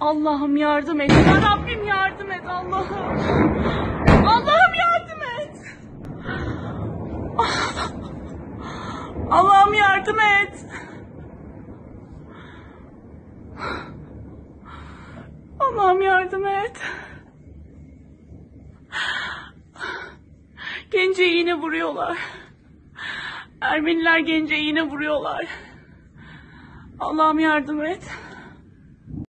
Allah'ım yardım et. Ya Rabbim yardım et Allah'ım. Allah'ım yardım et. Allah'ım yardım et. Allah'ım yardım et. Gence yine vuruyorlar. Ermeniler gence yine vuruyorlar. Allah'ım yardım et.